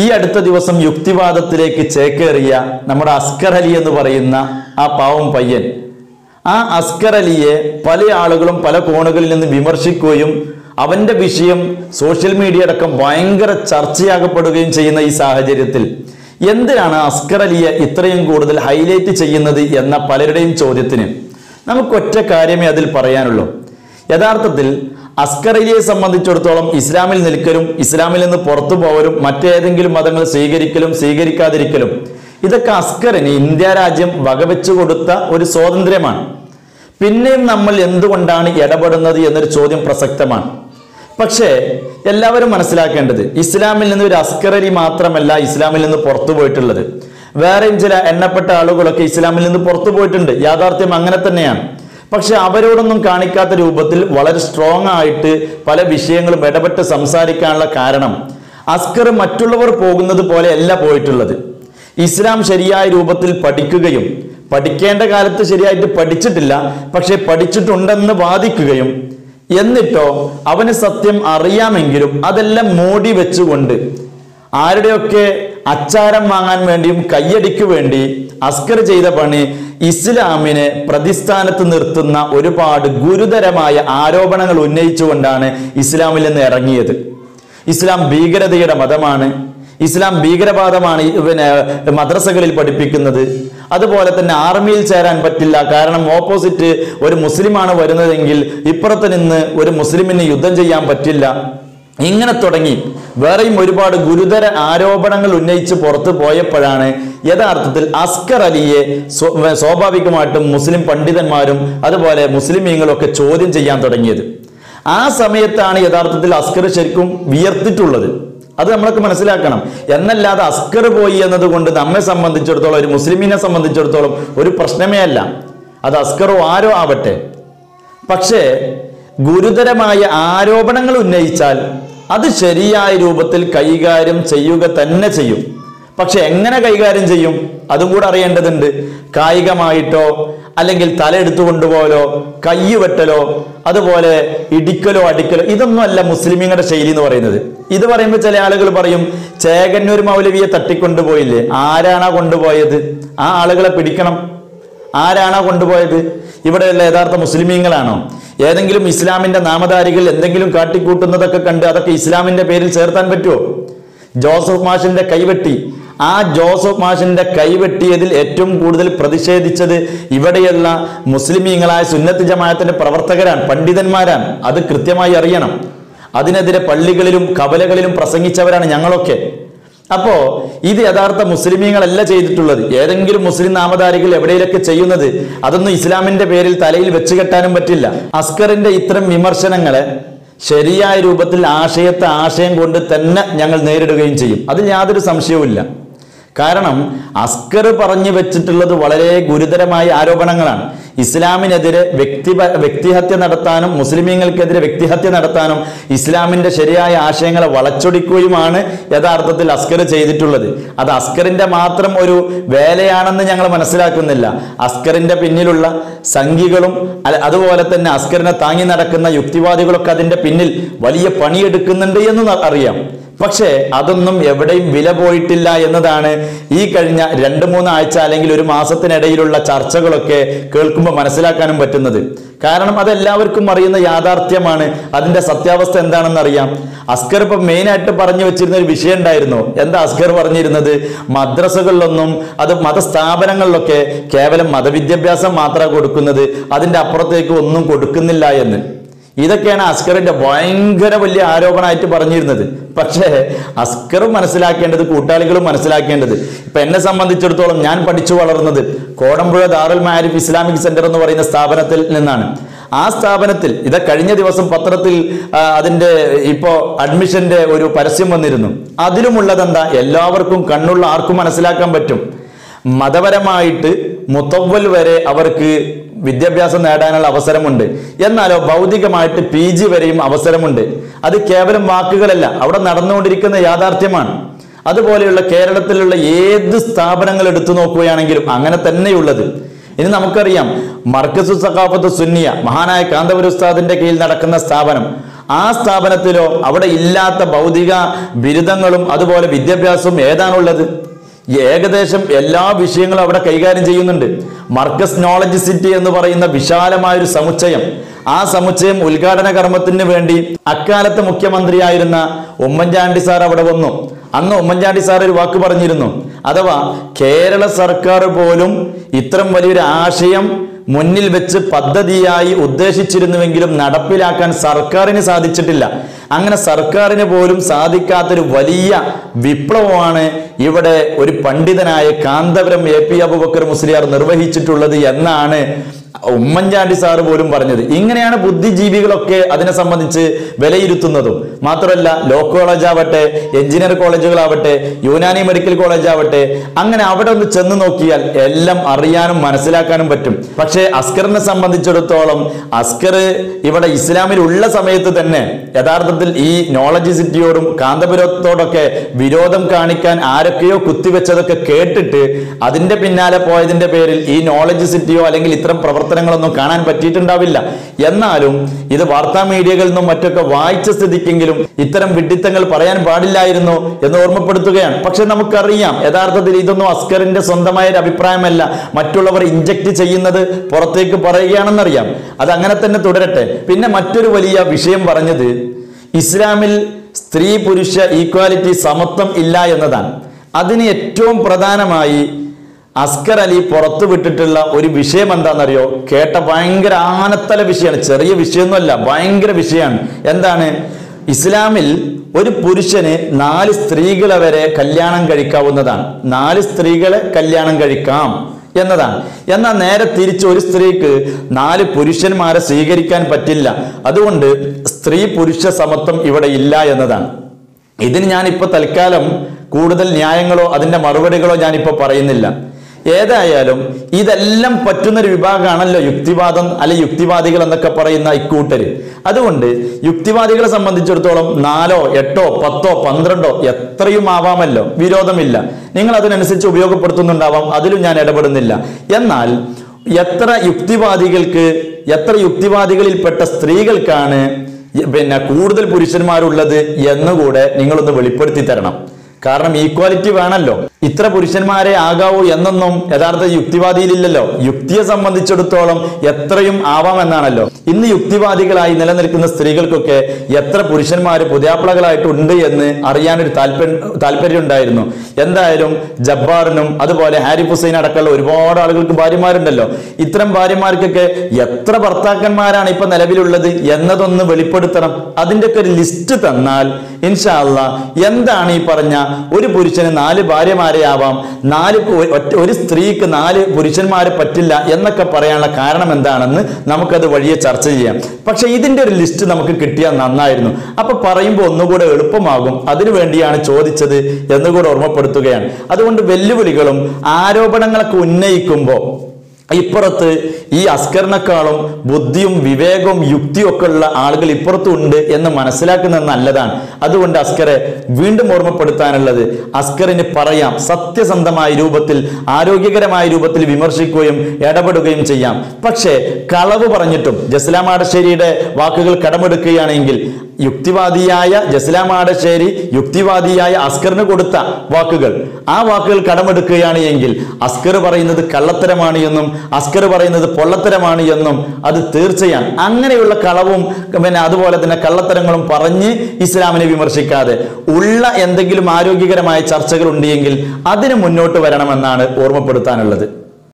ഈ അടുത്ത ദിവസം യുക്തിവാദത്തിലേക്ക് ചേക്കേറിയ നമ്മുടെ അസ്കർ അലി എന്ന് പറയുന്ന ആ പാവം പയ്യൻ ആ അസ്കർ അലിയെ പല ആളുകളും പല കോണുകളിൽ നിന്ന് വിമർശിക്കുകയും അവന്റെ വിഷയം സോഷ്യൽ മീഡിയ അടക്കം ഭയങ്കര ചർച്ചയാകപ്പെടുകയും ചെയ്യുന്ന ഈ സാഹചര്യത്തിൽ എന്തിനാണ് അസ്കർ അലിയെ ഇത്രയും കൂടുതൽ ഹൈലൈറ്റ് ചെയ്യുന്നത് എന്ന പലരുടെയും ചോദ്യത്തിന് നമുക്കൊറ്റ കാര്യമേ അതിൽ പറയാനുള്ളൂ. യഥാർത്ഥത്തിൽ അസ്കർ അലിയെ സംബന്ധിച്ചിടത്തോളം ഇസ്ലാമിൽ നിൽക്കലും ഇസ്ലാമിൽ നിന്ന് പുറത്തു പോവലും മറ്റേതെങ്കിലും മതങ്ങൾ സ്വീകരിക്കലും സ്വീകരിക്കാതിരിക്കലും ഇതൊക്കെ അസ്കറിന് ഇന്ത്യ രാജ്യം വകവെച്ചു കൊടുത്ത ഒരു സ്വാതന്ത്ര്യമാണ്. പിന്നെയും നമ്മൾ എന്തുകൊണ്ടാണ് ഇടപെടുന്നത് എന്നൊരു ചോദ്യം പ്രസക്തമാണ്. പക്ഷേ എല്ലാവരും മനസ്സിലാക്കേണ്ടത് ഇസ്ലാമിൽ നിന്ന് ഒരു അസ്കറി മാത്രമല്ല ഇസ്ലാമിൽ നിന്ന് പുറത്തു പോയിട്ടുള്ളത്. വേറെയും ചില എണ്ണപ്പെട്ട ആളുകളൊക്കെ ഇസ്ലാമിൽ നിന്ന് പുറത്തു പോയിട്ടുണ്ട്. യാഥാർത്ഥ്യം അങ്ങനെ തന്നെയാണ്. പക്ഷെ അവരോടൊന്നും കാണിക്കാത്ത രൂപത്തിൽ വളരെ സ്ട്രോങ് ആയിട്ട് പല വിഷയങ്ങളും ഇടപെട്ട് സംസാരിക്കാനുള്ള കാരണം അസ്കർ മറ്റുള്ളവർ പോകുന്നത് പോലെയല്ല പോയിട്ടുള്ളത്. ഇസ്ലാം ശരിയായ രൂപത്തിൽ പഠിക്കുകയും പഠിക്കേണ്ട കാലത്ത് ശരിയായിട്ട് പഠിച്ചിട്ടില്ല പക്ഷെ പഠിച്ചിട്ടുണ്ടെന്ന് വാദിക്കുകയും എന്നിട്ടോ അവന് സത്യം അറിയാമെങ്കിലും അതെല്ലാം മൂടി വെച്ചുകൊണ്ട് ആരുടെയൊക്കെ അച്ചാരം വാങ്ങാൻ വേണ്ടിയും കയ്യടിക്കു വേണ്ടി അസ്കർ ചെയ്ത പണി ഇസ്ലാമിനെ പ്രതിസ്ഥാനത്ത് നിർത്തുന്ന ഒരുപാട് ഗുരുതരമായ ആരോപണങ്ങൾ ഉന്നയിച്ചുകൊണ്ടാണ് ഇസ്ലാമിൽ നിന്ന് ഇറങ്ങിയത്. ഇസ്ലാം ഭീകരതയുടെ മതമാണ്. ഇസ്ലാം ഭീകരവാദമാണ് പിന്നെ മദ്രസകളിൽ പഠിപ്പിക്കുന്നത്. അതുപോലെ തന്നെ ആർമിയിൽ ചേരാൻ പറ്റില്ല. കാരണം ഓപ്പോസിറ്റ് ഒരു മുസ്ലിമാണ് വരുന്നതെങ്കിൽ ഇപ്പുറത്ത് നിന്ന് ഒരു മുസ്ലിമിന് യുദ്ധം ചെയ്യാൻ പറ്റില്ല. ഇങ്ങനെ തുടങ്ങി. വേറെയും ഒരുപാട് ഗുരുതര ആരോപണങ്ങൾ ഉന്നയിച്ച് പുറത്തു പോയപ്പോഴാണ് യഥാർത്ഥത്തിൽ അസ്കർ അലിയെ സ്വ- സ്വാഭാവികമായിട്ടും മുസ്ലിം പണ്ഡിതന്മാരും അതുപോലെ മുസ്ലിമീങ്ങളും ഒക്കെ ചോദ്യം ചെയ്യാൻ തുടങ്ങിയത്. ആ സമയത്താണ് യഥാർത്ഥത്തിൽ അസ്കർ ശരിക്കും വിയർത്തിട്ടുള്ളത്. അത് നമ്മളൊക്കെ മനസ്സിലാക്കണം. എന്നല്ലാതെ അസ്കർ പോയി എന്നതുകൊണ്ട് നമ്മെ സംബന്ധിച്ചിടത്തോളം ഒരു മുസ്ലിമിനെ സംബന്ധിച്ചിടത്തോളം ഒരു പ്രശ്നമേ അല്ല. അത് അസ്കറോ ആരോ ആവട്ടെ. പക്ഷേ ഗുരുതരമായ ആരോപണങ്ങൾ ഉന്നയിച്ചാൽ അത് ശരിയായ രൂപത്തിൽ കൈകാര്യം ചെയ്യുക തന്നെ ചെയ്യും. പക്ഷെ എങ്ങനെ കൈകാര്യം ചെയ്യും? അതും കൂടെ അറിയേണ്ടതുണ്ട്. കായികമായിട്ടോ അല്ലെങ്കിൽ തല എടുത്തു കൊണ്ടുപോകലോ കൈ വെട്ടലോ അതുപോലെ ഇടിക്കലോ അടിക്കലോ ഇതൊന്നും അല്ല മുസ്ലിമീങ്ങളുടെ ശൈലി എന്ന് പറയുന്നത്. ഇത് പറയുമ്പോൾ ചില ആളുകൾ പറയും ചേകന്നൂർ മൗലവിയെ തട്ടിക്കൊണ്ടുപോയില്ലേ? ആരാണാ കൊണ്ടുപോയത്? ആ ആളുകളെ പിടിക്കണം. ആരാണോ കൊണ്ടുപോയത്? ഇവിടെയുള്ള യഥാർത്ഥ മുസ്ലിമീങ്ങളാണോ? ഏതെങ്കിലും ഇസ്ലാമിന്റെ നാമധാരികൾ എന്തെങ്കിലും കാട്ടിക്കൂട്ടുന്നതൊക്കെ കണ്ട് അതൊക്കെ ഇസ്ലാമിന്റെ പേരിൽ ചേർത്താൻ പറ്റുമോ? ജോസഫ് മാഷിന്റെ കൈവെട്ടി. ആ ജോസഫ് മാഷിന്റെ കൈവെട്ടിയതിൽ ഏറ്റവും കൂടുതൽ പ്രതിഷേധിച്ചത് ഇവിടെയുള്ള മുസ്ലിമീങ്ങളായ സുന്നത്ത് ജമാഅത്തിന്റെ പ്രവർത്തകരാണ് പണ്ഡിതന്മാരാണ്. അത് കൃത്യമായി അറിയണം. അതിനെതിരെ പള്ളികളിലും കവലകളിലും പ്രസംഗിച്ചവരാണ് ഞങ്ങളൊക്കെ. അപ്പോ ഇത് യഥാർത്ഥ മുസ്ലിമീങ്ങളല്ല ചെയ്തിട്ടുള്ളത്. ഏതെങ്കിലും മുസ്ലിം നാമധാരികൾ എവിടെയൊക്കെ ചെയ്യുന്നത് അതൊന്നും ഇസ്ലാമിന്റെ പേരിൽ തലയിൽ വെച്ച് കെട്ടാനും പറ്റില്ല. അസ്കറിന്റെ ഇത്തരം വിമർശനങ്ങളെ ശരിയായ രൂപത്തിൽ ആശയത്തെ ആശയം കൊണ്ട് തന്നെ ഞങ്ങൾ നേരിടുകയും ചെയ്യും. അതിൽ യാതൊരു സംശയവുമില്ല. കാരണം അസ്കർ പറഞ്ഞു വെച്ചിട്ടുള്ളത് വളരെ ഗുരുതരമായ ആരോപണങ്ങളാണ്. ഇസ്ലാമിനെതിരെ വ്യക്തി വ്യക്തിഹത്യ നടത്താനും മുസ്ലിമീങ്ങൾക്കെതിരെ വ്യക്തിഹത്യ നടത്താനും ഇസ്ലാമിന്റെ ശരിയായ ആശയങ്ങളെ വളച്ചൊടിക്കുകയുമാണ് യഥാർത്ഥത്തിൽ അസ്കർ ചെയ്തിട്ടുള്ളത്. അത് അസ്കറിന്റെ മാത്രം ഒരു വേലയാണെന്ന് ഞങ്ങൾ മനസ്സിലാക്കുന്നില്ല. അസ്കറിന്റെ പിന്നിലുള്ള സംഘികളും അതുപോലെ തന്നെ അസ്കറിനെ താങ്ങി നടക്കുന്ന യുക്തിവാദികളൊക്കെ അതിന്റെ പിന്നിൽ വലിയ പണിയെടുക്കുന്നുണ്ട് എന്ന് അറിയാം. പക്ഷേ അതൊന്നും എവിടെയും വില പോയിട്ടില്ല എന്നതാണ് ഈ കഴിഞ്ഞ രണ്ട് മൂന്ന് ആഴ്ച അല്ലെങ്കിൽ ഒരു മാസത്തിനിടയിലുള്ള ചർച്ചകളൊക്കെ കേൾക്കുമ്പോൾ മനസ്സിലാക്കാനും പറ്റുന്നത്. കാരണം അതെല്ലാവർക്കും അറിയുന്ന യാഥാർത്ഥ്യമാണ്. അതിന്റെ സത്യാവസ്ഥ എന്താണെന്ന് അറിയാം അസ്കർ ഇപ്പൊ മെയിൻ ആയിട്ട് പറഞ്ഞു വെച്ചിരുന്ന ഒരു വിഷയം ഉണ്ടായിരുന്നു. എന്താ അസ്കർ പറഞ്ഞിരുന്നത്? മദ്രസകളിലൊന്നും അത് മതസ്ഥാപനങ്ങളിലൊക്കെ കേവലം മതവിദ്യാഭ്യാസം മാത്രമാണ് കൊടുക്കുന്നത്. അതിന്റെ അപ്പുറത്തേക്ക് ഒന്നും കൊടുക്കുന്നില്ല എന്ന്. ഇതൊക്കെയാണ് അസ്കറിന്റെ ഭയങ്കര വലിയ ആരോപണമായിട്ട് പറഞ്ഞിരുന്നത്. പക്ഷേ അസ്കറും മനസ്സിലാക്കേണ്ടത് കൂട്ടാളികളും മനസ്സിലാക്കേണ്ടത് ഇപ്പൊ എന്നെ സംബന്ധിച്ചിടത്തോളം ഞാൻ പഠിച്ചു വളർന്നത് കോടമ്പുഴ ദാറുൽ മാരിഫ് ഇസ്ലാമിക് സെന്റർ എന്ന് പറയുന്ന സ്ഥാപനത്തിൽ നിന്നാണ്. ആ സ്ഥാപനത്തിൽ ഇത് കഴിഞ്ഞ ദിവസം പത്രത്തിൽ അതിന്റെ ഇപ്പോൾ ഇപ്പോ അഡ്മിഷന്റെ ഒരു പരസ്യം വന്നിരുന്നു. അതിലുമുള്ളതെന്താ? എല്ലാവർക്കും കണ്ണുള്ള ആർക്കും മനസ്സിലാക്കാൻ പറ്റും. മതപരമായിട്ട് മുത്തവൽ വരെ അവർക്ക് വിദ്യാഭ്യാസം നേടാനുള്ള അവസരമുണ്ട്. എന്നാലോ ഭൗതികമായിട്ട് പി ജി വരെയും അവസരമുണ്ട്. അത് കേവലം വാക്കുകളല്ല അവിടെ നടന്നുകൊണ്ടിരിക്കുന്ന യാഥാർത്ഥ്യമാണ്. അതുപോലെയുള്ള കേരളത്തിലുള്ള ഏത് സ്ഥാപനങ്ങൾ എടുത്തു നോക്കുകയാണെങ്കിലും അങ്ങനെ തന്നെയുള്ളത്. ഇനി നമുക്കറിയാം മർക്കസു സഖാഫത്ത് സുന്നിയ മഹാനായ കാന്തപുര ഉസ്താദിന്റെ കീഴിൽ നടക്കുന്ന സ്ഥാപനം. ആ സ്ഥാപനത്തിലോ അവിടെ ഇല്ലാത്ത ഭൗതിക ബിരുദങ്ങളും അതുപോലെ വിദ്യാഭ്യാസവും ഏതാണുള്ളത്? ഏകദേശം എല്ലാ വിഷയങ്ങളും അവിടെ കൈകാര്യം ചെയ്യുന്നുണ്ട്. മർക്കസ് നോളജ് സിറ്റി എന്ന് പറയുന്ന വിശാലമായ ഒരു സമുച്ചയം. ആ സമുച്ചയം ഉദ്ഘാടന കർമ്മത്തിന് വേണ്ടി അക്കാലത്തെ മുഖ്യമന്ത്രിയായിരുന്ന ഉമ്മൻചാണ്ടി സാർ അവിടെ വന്നു. അന്ന് ഉമ്മൻചാണ്ടി സാർ ഒരു വാക്ക് പറഞ്ഞിരുന്നു. അഥവാ കേരള സർക്കാർ പോലും ഇത്തരം വലിയൊരു ആശയം മുന്നിൽ വെച്ച് പദ്ധതിയായി ഉദ്ദേശിച്ചിരുന്നുവെങ്കിലും നടപ്പിലാക്കാൻ സർക്കാരിന് സാധിച്ചിട്ടില്ല. അങ്ങനെ സർക്കാരിന് പോലും സാധിക്കാത്തൊരു വലിയ വിപ്ലവമാണ് ഇവിടെ ഒരു പണ്ഡിതനായ കാന്തപുരം എ പി അബുബക്കർ മുസ്ലിയാർ നിർവഹിച്ചിട്ടുള്ളത് എന്നാണ് ഉമ്മൻചാണ്ടി സാറ് പോലും പറഞ്ഞത് ഇങ്ങനെയാണ് ബുദ്ധിജീവികളൊക്കെ അതിനെ സംബന്ധിച്ച് വിലയിരുത്തുന്നതും. മാത്രമല്ല ലോ കോളേജ് ആവട്ടെ എഞ്ചിനീയർ കോളേജുകളാവട്ടെ യുനാനി മെഡിക്കൽ കോളേജ് ആവട്ടെ അങ്ങനെ അവിടെ ഒന്ന് ചെന്ന് നോക്കിയാൽ എല്ലാം അറിയാനും മനസ്സിലാക്കാനും പറ്റും. പക്ഷേ അസ്കറിനെ സംബന്ധിച്ചിടത്തോളം അസ്കർ ഇവിടെ ഇസ്ലാമിൽ ഉള്ള സമയത്ത് തന്നെ യഥാർത്ഥത്തിൽ ഈ നോളജ് സിറ്റിയോടും കാന്തപുരത്തോടൊക്കെ വിരോധം കാണിക്കാൻ ആരൊക്കെയോ കുത്തിവെച്ചതൊക്കെ കേട്ടിട്ട് അതിന്റെ പിന്നാലെ പോയതിന്റെ പേരിൽ ഈ നോളജ് സിറ്റിയോ അല്ലെങ്കിൽ ഇത്തരം പ്രവർത്തനങ്ങളൊന്നും കാണാൻ പറ്റിയിട്ടുണ്ടാവില്ല. എന്നാലും ഇത് വാർത്താ മീഡിയകളിൽ നിന്നും മറ്റൊക്കെ വായിച്ച സ്ഥിതിക്കെങ്കിലും ഇത്തരം വിഡിത്തങ്ങൾ പറയാൻ പാടില്ലായിരുന്നു എന്ന് ഓർമ്മപ്പെടുത്തുകയാണ്. പക്ഷെ നമുക്കറിയാം യഥാർത്ഥത്തിൽ ഇതൊന്നും അസ്കറിന്റെ സ്വന്തമായ ഒരു അഭിപ്രായമല്ല. മറ്റുള്ളവർ ഇഞ്ചക്ട് ചെയ്യുന്നത് പുറത്തേക്ക് പറയുകയാണെന്നറിയാം. അത് അങ്ങനെ തന്നെ തുടരട്ടെ. പിന്നെ മറ്റൊരു വലിയ വിഷയം പറഞ്ഞത് ഇസ്ലാമിൽ സ്ത്രീ പുരുഷ ഈക്വാലിറ്റി സമത്വം ഇല്ല എന്നതാണ്. അതിന് ഏറ്റവും പ്രധാനമായി അസ്കർ അലി പുറത്തു വിട്ടിട്ടുള്ള ഒരു വിഷയം എന്താണെന്നറിയോ? കേട്ട ഭയങ്കര ആനത്തല വിഷയമാണ്. ചെറിയ വിഷയമൊന്നുമല്ല ഭയങ്കര വിഷയമാണ്. എന്താണ്? ഇസ്ലാമിൽ ഒരു പുരുഷന് നാല് സ്ത്രീകളെ വരെ കല്യാണം കഴിക്കാവുന്നതാണ്. നാല് സ്ത്രീകളെ കല്യാണം കഴിക്കാം എന്നതാണ്. എന്നാൽ നേരെ തിരിച്ച് ഒരു സ്ത്രീക്ക് നാല് പുരുഷന്മാരെ സ്വീകരിക്കാൻ പറ്റില്ല. അതുകൊണ്ട് സ്ത്രീ പുരുഷ സമത്വം ഇവിടെ ഇല്ല എന്നതാണ്. ഇതിന് ഇപ്പൊ തൽക്കാലം കൂടുതൽ ന്യായങ്ങളോ അതിന്റെ മറുപടികളോ ഇപ്പൊ പറയുന്നില്ല. ഏതായാലും ഇതെല്ലാം പറ്റുന്നൊരു വിഭാഗമാണല്ലോ യുക്തിവാദം അല്ലെ യുക്തിവാദികൾ എന്നൊക്കെ പറയുന്ന ഇക്കൂട്ടർ അതുകൊണ്ട് യുക്തിവാദികളെ സംബന്ധിച്ചിടത്തോളം നാലോ എട്ടോ പത്തോ പന്ത്രണ്ടോ എത്രയും ആവാമല്ലോ. വിരോധമില്ല. നിങ്ങൾ അതിനനുസരിച്ച് ഉപയോഗപ്പെടുത്തുന്നുണ്ടാവാം. അതിലും ഞാൻ ഇടപെടുന്നില്ല. എന്നാൽ എത്ര യുക്തിവാദികൾക്ക് എത്ര യുക്തിവാദികളിൽപ്പെട്ട സ്ത്രീകൾക്കാണ് പിന്നെ കൂടുതൽ പുരുഷന്മാരുള്ളത് എന്നുകൂടെ നിങ്ങളൊന്ന് വെളിപ്പെടുത്തി തരണം. കാരണം ഈക്വാലിറ്റി വേണമല്ലോ ഇത്ര പുരുഷന്മാരെ ആകാവൂ എന്നൊന്നും യഥാർത്ഥ യുക്തിവാദിയിലില്ലല്ലോ. യുക്തിയെ സംബന്ധിച്ചിടത്തോളം എത്രയും ആവാം എന്നാണല്ലോ. ഇന്ന് യുക്തിവാദികളായി നിലനിൽക്കുന്ന സ്ത്രീകൾക്കൊക്കെ എത്ര പുരുഷന്മാർ പുതിയാപ്പിളകളായിട്ടുണ്ട് എന്ന് അറിയാനൊരു താല്പര്യം ഉണ്ടായിരുന്നു എന്തായാലും ജബ്ബാറിനും അതുപോലെ ഹാരി ഹുസൈൻ അടക്കമുള്ള ഒരുപാട് ആളുകൾക്ക് ഭാര്യമാരുണ്ടല്ലോ. ഇത്തരം ഭാര്യമാർക്കൊക്കെ എത്ര ഭർത്താക്കന്മാരാണ് ഇപ്പൊ നിലവിലുള്ളത് എന്നതൊന്ന് വെളിപ്പെടുത്തണം. അതിന്റെ ഒക്കെ ഒരു ലിസ്റ്റ് തന്നാൽ ഇൻഷാല്ല എന്താണ് ഈ പറഞ്ഞ ഒരു പുരുഷന് നാല് ഭാര്യമാരെ ആവാം നാല് ഒരു സ്ത്രീക്ക് നാല് പുരുഷന്മാരെ പറ്റില്ല എന്നൊക്കെ പറയാനുള്ള കാരണം എന്താണെന്ന് നമുക്കത് വഴിയെ ചർച്ച ചെയ്യാം. പക്ഷെ ഇതിന്റെ ഒരു ലിസ്റ്റ് നമുക്ക് കിട്ടിയാൽ നന്നായിരുന്നു. അപ്പൊ പറയുമ്പോൾ ഒന്നുകൂടെ എളുപ്പമാകും. അതിനു വേണ്ടിയാണ് ചോദിച്ചത് എന്നുകൂടെ ഓർമ്മപ്പെടുത്തുകയാണ്. അതുകൊണ്ട് വെല്ലുവിളികളും ആരോപണങ്ങളൊക്കെ ഉന്നയിക്കുമ്പോൾ ഇപ്പുറത്ത് ഈ അസ്കറിനേക്കാളും ബുദ്ധിയും വിവേകവും യുക്തിയും ഒക്കെ ഉള്ള ആളുകൾ ഇപ്പുറത്തും ഉണ്ട് എന്ന് മനസ്സിലാക്കുന്നത് നല്ലതാണ്. അതുകൊണ്ട് അസ്കറെ വീണ്ടും ഓർമ്മപ്പെടുത്താനുള്ളത് അസ്കറിന് പറയാം സത്യസന്ധമായ രൂപത്തിൽ ആരോഗ്യകരമായ രൂപത്തിൽ വിമർശിക്കുകയും ഇടപെടുകയും ചെയ്യാം. പക്ഷേ കളവ് പറഞ്ഞിട്ടും ജസ്ലാം ആടശ്ശേരിയുടെ വാക്കുകൾ കടമെടുക്കുകയാണെങ്കിൽ യുക്തിവാദിയായ ജസ്ലാം യുക്തിവാദിയായ അസ്കറിന് കൊടുത്ത വാക്കുകൾ. ആ വാക്കുകൾ കടമെടുക്കുകയാണ് എങ്കിൽ അസ്കർ പറയുന്നത് കള്ളത്തരമാണ് എന്നും അസ്കർ പറയുന്നത് പൊള്ളത്തരമാണ് എന്നും അത് തീർച്ചയാണ്. അങ്ങനെയുള്ള കളവും പിന്നെ അതുപോലെ തന്നെ കള്ളത്തരങ്ങളും പറഞ്ഞ് ഇസ്ലാമിനെ വിമർശിക്കാതെ ഉള്ള എന്തെങ്കിലും ആരോഗ്യകരമായ ചർച്ചകൾ ഉണ്ടെങ്കിൽ അതിന് മുന്നോട്ട് വരണമെന്നാണ് ഓർമ്മപ്പെടുത്താനുള്ളത്.